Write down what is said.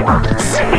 Yeah.